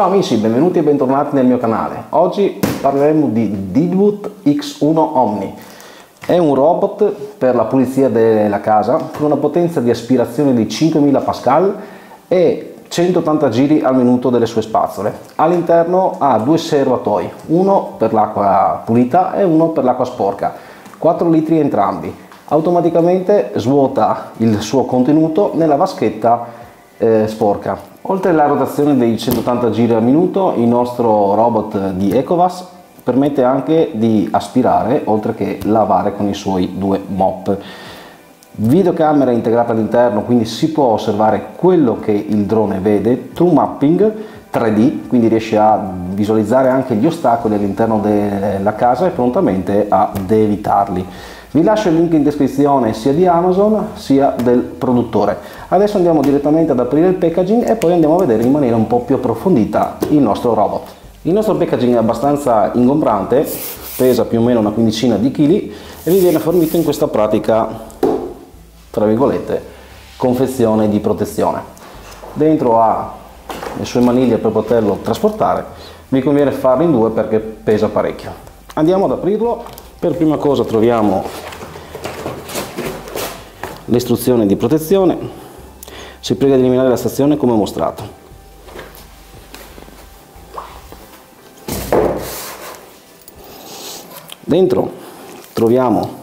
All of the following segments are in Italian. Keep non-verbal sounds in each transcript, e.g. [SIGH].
Ciao amici, benvenuti e bentornati nel mio canale. Oggi parleremo di Deadwood X1 Omni. È un robot per la pulizia della casa con una potenza di aspirazione di 5000 pascal e 180 giri al minuto delle sue spazzole. All'interno ha due serbatoi, uno per l'acqua pulita e uno per l'acqua sporca, 4 litri entrambi. Automaticamente svuota il suo contenuto nella vaschetta eh, sporca Oltre alla rotazione dei 180 giri al minuto, il nostro robot di Ecovas permette anche di aspirare oltre che lavare con i suoi due mop. Videocamera integrata all'interno, quindi si può osservare quello che il drone vede, true mapping 3D, quindi riesce a visualizzare anche gli ostacoli all'interno della casa e prontamente ad evitarli. Vi lascio il link in descrizione sia di Amazon sia del produttore. Adesso andiamo direttamente ad aprire il packaging e poi andiamo a vedere in maniera un po' più approfondita il nostro robot. Il nostro packaging è abbastanza ingombrante, pesa più o meno una quindicina di chili e vi viene fornito in questa pratica, tra virgolette, confezione di protezione. Dentro ha le sue maniglie per poterlo trasportare, vi conviene farlo in due perché pesa parecchio. Andiamo ad aprirlo per prima cosa troviamo l'istruzione di protezione, si prega di eliminare la stazione come mostrato. Dentro troviamo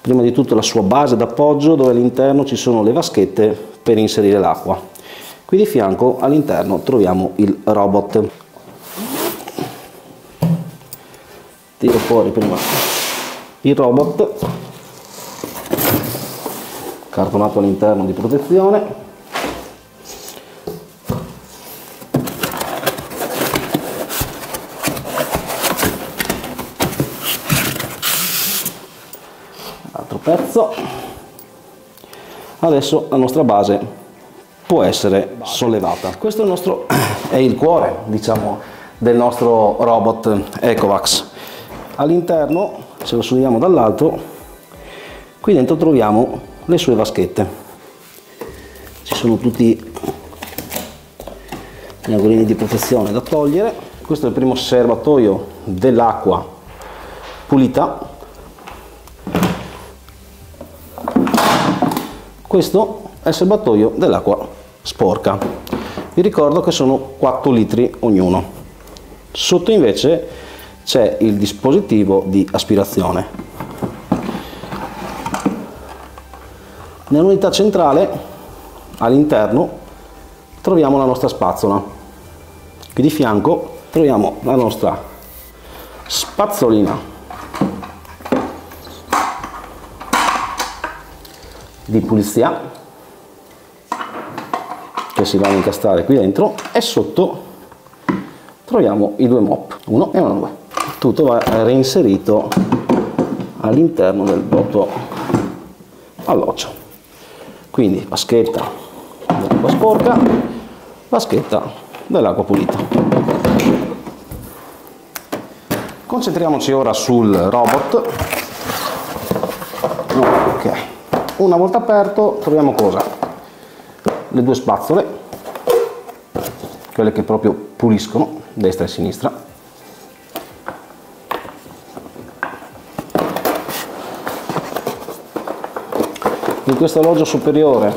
prima di tutto la sua base d'appoggio dove all'interno ci sono le vaschette per inserire l'acqua. Qui di fianco all'interno troviamo il robot tiro fuori prima il robot cartonato all'interno di protezione. Altro pezzo. Adesso la nostra base può essere sollevata. Questo è il nostro [COUGHS] è il cuore diciamo del nostro robot Ecovax all'interno se lo subiamo dall'alto qui dentro troviamo le sue vaschette. Ci sono tutti gli angolini di protezione da togliere. Questo è il primo serbatoio dell'acqua pulita. Questo è il serbatoio dell'acqua sporca. Vi ricordo che sono 4 litri ognuno. Sotto invece c'è il dispositivo di aspirazione. Nell'unità centrale, all'interno, troviamo la nostra spazzola. Qui di fianco troviamo la nostra spazzolina di pulizia che si va a incastrare qui dentro e sotto troviamo i due mop, uno e uno due tutto va reinserito all'interno del blocco all'occio. Quindi vaschetta dell'acqua sporca vaschetta dell'acqua pulita. Concentriamoci ora sul robot. Ok. Una volta aperto troviamo cosa? Le due spazzole quelle che proprio puliscono destra e sinistra in questo alloggio superiore.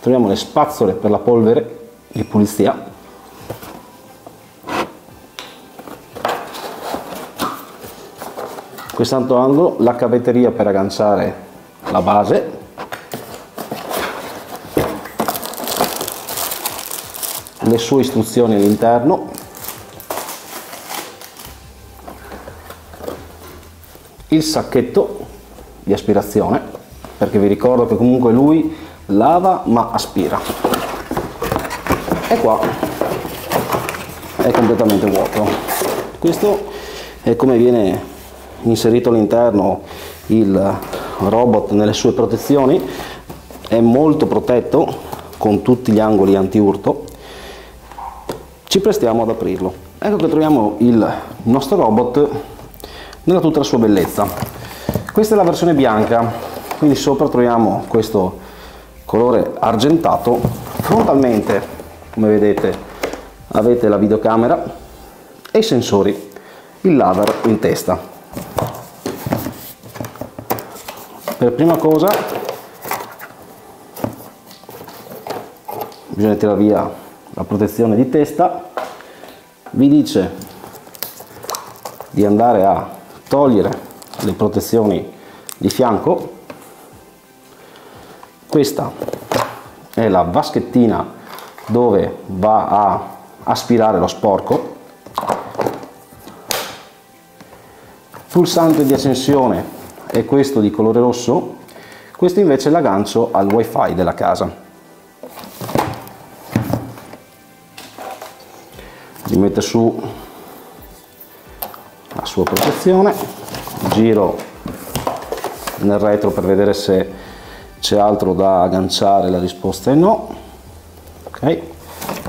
Troviamo le spazzole per la polvere di pulizia. Quest'altro angolo la cavetteria per agganciare la base. Le sue istruzioni all'interno. Il sacchetto di aspirazione perché vi ricordo che comunque lui lava ma aspira. E qua è completamente vuoto. Questo è come viene inserito all'interno il robot nelle sue protezioni. È molto protetto con tutti gli angoli anti-urto. Ci prestiamo ad aprirlo. Ecco che troviamo il nostro robot nella tutta la sua bellezza questa è la versione bianca, quindi sopra troviamo questo colore argentato, frontalmente come vedete avete la videocamera e i sensori, il laser in testa. Per prima cosa bisogna tirare via la protezione di testa, vi dice di andare a togliere le protezioni di fianco, questa è la vaschettina dove va a aspirare lo sporco. Pulsante di accensione è questo di colore rosso. Questo invece è l'aggancio al wifi della casa. Gli mette su la sua protezione giro nel retro per vedere se c'è altro da agganciare la risposta è no. Ok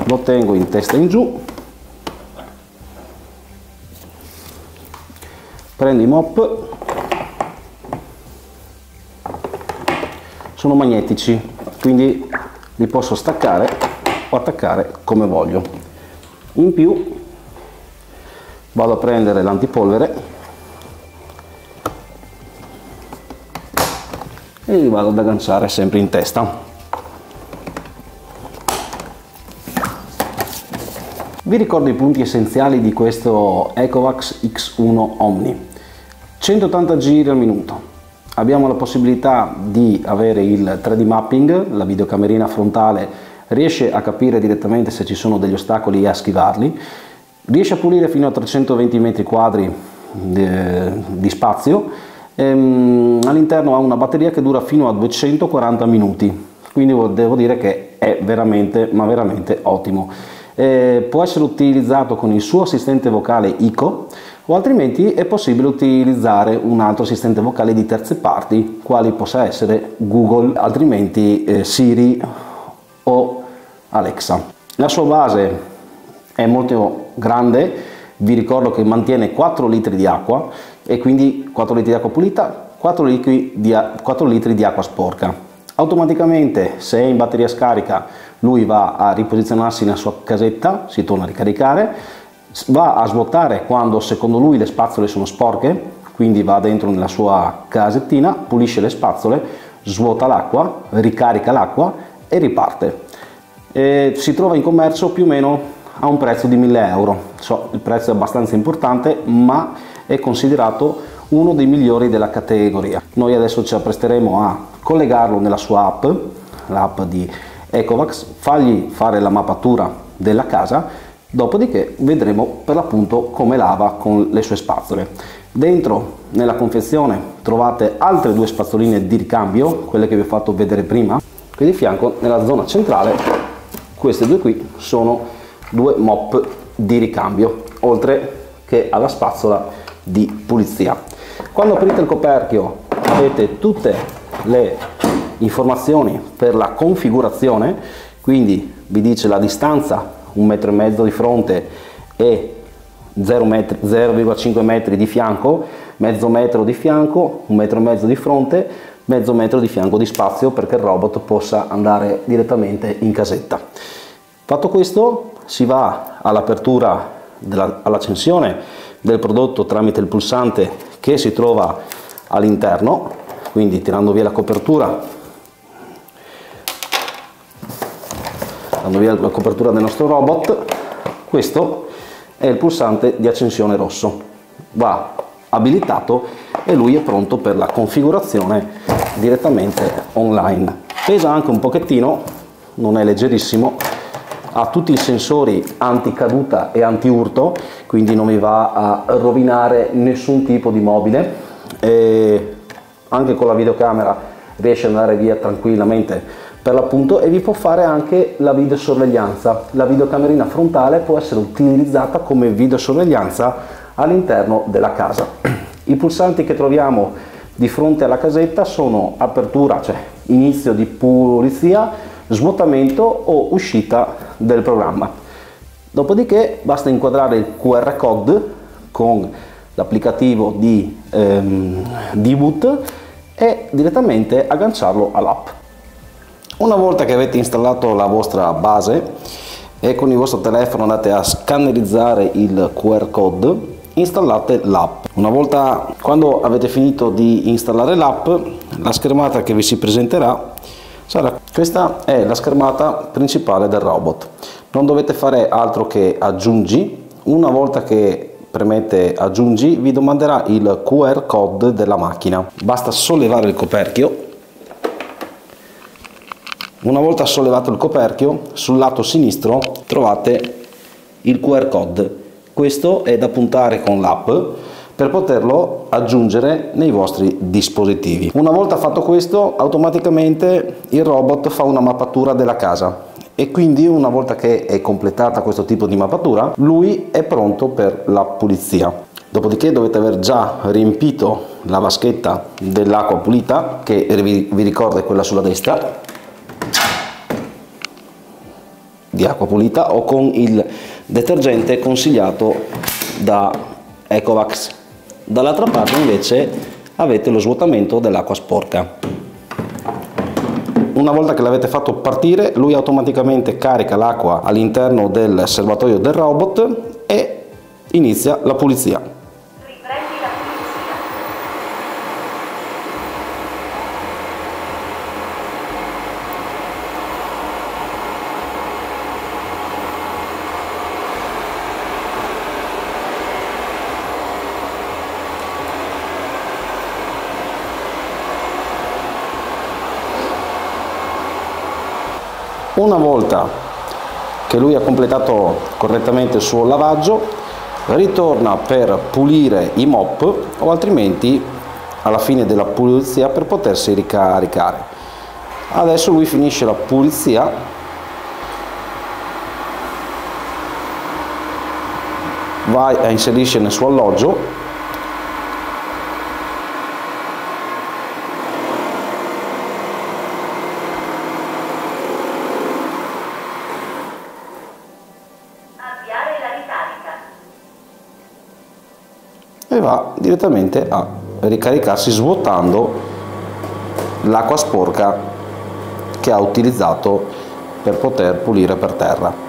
lo tengo in testa in giù. Prendo i mop. Sono magnetici quindi li posso staccare o attaccare come voglio. In più vado a prendere l'antipolvere li vado ad agganciare sempre in testa Vi ricordo i punti essenziali di questo Ecovax X1 Omni. 180 giri al minuto. Abbiamo la possibilità di avere il 3D mapping, la videocamerina frontale riesce a capire direttamente se ci sono degli ostacoli e a schivarli, riesce a pulire fino a 320 metri quadri eh, di spazio, ehm, all'interno ha una batteria che dura fino a 240 minuti, quindi devo dire che è veramente, ma veramente ottimo eh, può essere utilizzato con il suo assistente vocale ICO o altrimenti è possibile utilizzare un altro assistente vocale di terze parti, quali possa essere Google, altrimenti eh, Siri o Alexa. La sua base è molto grande, vi ricordo che mantiene 4 litri di acqua e quindi 4 litri di acqua pulita, 4 litri di, 4 litri di acqua sporca. Automaticamente se è in batteria scarica lui va a riposizionarsi nella sua casetta, si torna a ricaricare, va a svuotare quando secondo lui le spazzole sono sporche, quindi va dentro nella sua casettina, pulisce le spazzole, svuota l'acqua, ricarica l'acqua e riparte. E si trova in commercio più o meno a un prezzo di 1000 euro. So, il prezzo è abbastanza importante, ma è considerato uno dei migliori della categoria. Noi adesso ci appresteremo a collegarlo nella sua app, l'app di Ecovax, fargli fare la mappatura della casa, dopodiché vedremo per l'appunto come lava con le sue spazzole. Dentro nella confezione trovate altre due spazzoline di ricambio, quelle che vi ho fatto vedere prima, qui di fianco nella zona centrale queste due qui sono due mop di ricambio, oltre che alla spazzola di pulizia. Quando aprite il coperchio avete tutte le informazioni per la configurazione, quindi vi dice la distanza, un metro e mezzo di fronte e 0,5 metri di fianco, mezzo metro di fianco, un metro e mezzo di fronte, mezzo metro di fianco di spazio perché il robot possa andare direttamente in casetta. Fatto questo si va all'apertura, all'accensione del prodotto tramite il pulsante che si trova all'interno, quindi tirando via la copertura tirando via la copertura del nostro robot, questo è il pulsante di accensione rosso. Va abilitato e lui è pronto per la configurazione direttamente online. Pesa anche un pochettino, non è leggerissimo, ha tutti i sensori anti-caduta e anti-urto, quindi non mi va a rovinare nessun tipo di mobile. E anche con la videocamera riesce ad andare via tranquillamente per l'appunto e vi può fare anche la videosorveglianza. La videocamerina frontale può essere utilizzata come videosorveglianza all'interno della casa. I pulsanti che troviamo di fronte alla casetta sono apertura, cioè inizio di pulizia, svuotamento o uscita del programma. Dopodiché basta inquadrare il QR code con l'applicativo di, ehm, di boot e direttamente agganciarlo all'app. Una volta che avete installato la vostra base, e con il vostro telefono andate a scannerizzare il QR code installate l'app. Una volta quando avete finito di installare l'app, la schermata che vi si presenterà sarà questa è la schermata principale del robot. Non dovete fare altro che aggiungi. Una volta che premete aggiungi vi domanderà il QR code della macchina. Basta sollevare il coperchio. Una volta sollevato il coperchio, sul lato sinistro trovate il QR code questo è da puntare con l'app per poterlo aggiungere nei vostri dispositivi. Una volta fatto questo, automaticamente il robot fa una mappatura della casa e quindi una volta che è completata questo tipo di mappatura, lui è pronto per la pulizia. Dopodiché dovete aver già riempito la vaschetta dell'acqua pulita, che vi, ricordo è quella sulla destra, di acqua pulita o con il detergente consigliato da Ecovax. Dall'altra parte invece avete lo svuotamento dell'acqua sporca. Una volta che l'avete fatto partire, lui automaticamente carica l'acqua all'interno del serbatoio del robot e inizia la pulizia. Una volta che lui ha completato correttamente il suo lavaggio, ritorna per pulire i mop o altrimenti alla fine della pulizia per potersi ricaricare. Adesso lui finisce la pulizia va a inserirsi nel suo alloggio e va direttamente a ricaricarsi svuotando l'acqua sporca che ha utilizzato per poter pulire per terra.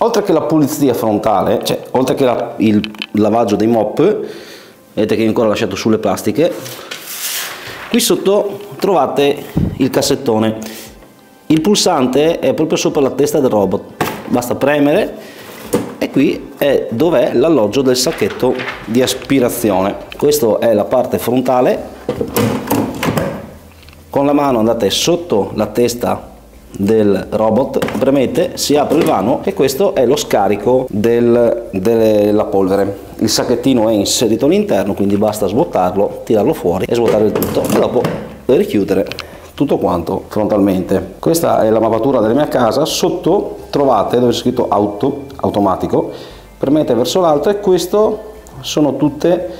Oltre che la pulizia frontale, cioè oltre che la, il lavaggio dei mop, vedete che è ancora lasciato sulle plastiche, qui sotto trovate il cassettone. Il pulsante è proprio sopra la testa del robot, basta premere e qui è dove è l'alloggio del sacchetto di aspirazione. Questa è la parte frontale, con la mano andate sotto la testa del robot, premete, si apre il vano e questo è lo scarico del, della polvere. Il sacchettino è inserito all'interno, quindi basta svuotarlo, tirarlo fuori e svuotare il tutto e dopo richiudere tutto quanto frontalmente. Questa è la mappatura della mia casa, sotto trovate dove c'è scritto auto, automatico, premete verso l'alto e questo sono tutte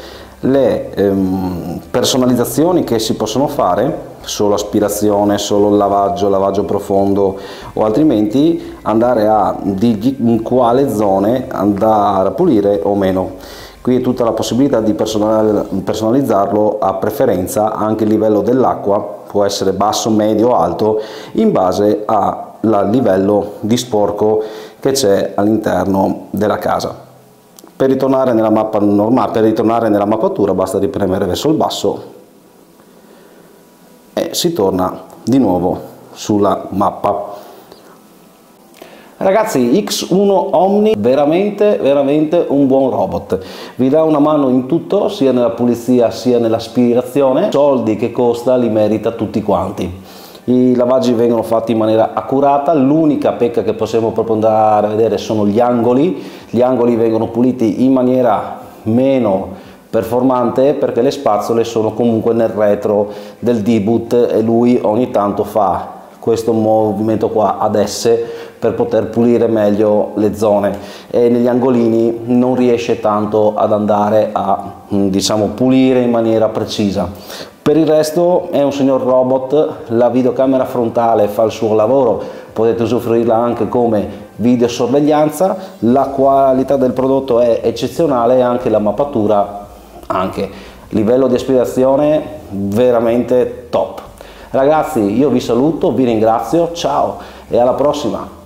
le ehm, personalizzazioni che si possono fare solo aspirazione, solo lavaggio, lavaggio profondo o altrimenti andare a dirgli in quale zone andare a pulire o meno. Qui è tutta la possibilità di personalizzarlo a preferenza anche il livello dell'acqua può essere basso, medio, alto, in base al livello di sporco che c'è all'interno della casa. Per ritornare normale, per ritornare nella mappatura basta ripremere verso il basso e si torna di nuovo sulla mappa. Ragazzi, X1 Omni veramente, veramente un buon robot. Vi dà una mano in tutto, sia nella pulizia sia nell'aspirazione. Soldi che costa li merita tutti quanti. I lavaggi vengono fatti in maniera accurata, l'unica pecca che possiamo proprio andare a vedere sono gli angoli. Gli angoli vengono puliti in maniera meno performante perché le spazzole sono comunque nel retro del debut e lui ogni tanto fa questo movimento qua ad S per poter pulire meglio le zone. E negli angolini non riesce tanto ad andare a mm, diciamo pulire in maniera precisa. Per il resto è un signor robot la videocamera frontale fa il suo lavoro. Potete usufruirla anche come videosorveglianza. La qualità del prodotto è eccezionale e anche la mappatura anche. Livello di aspirazione veramente top. Ragazzi, io vi saluto, vi ringrazio, ciao e alla prossima!